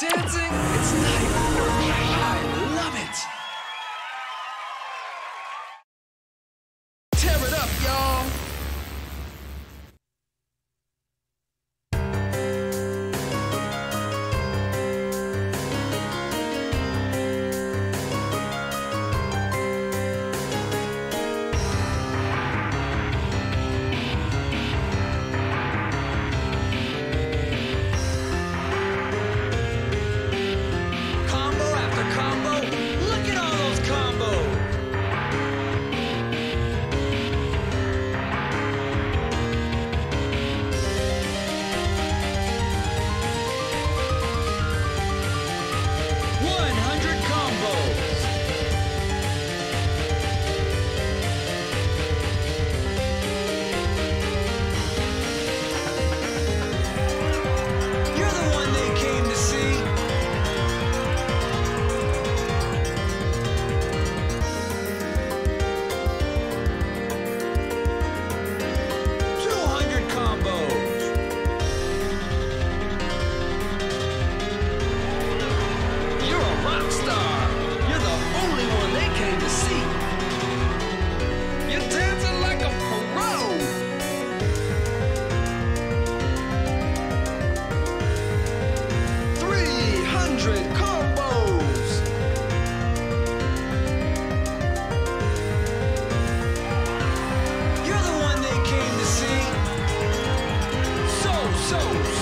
dancing. It's not. combo. Electric Combos. You're the one they came to see. So, so,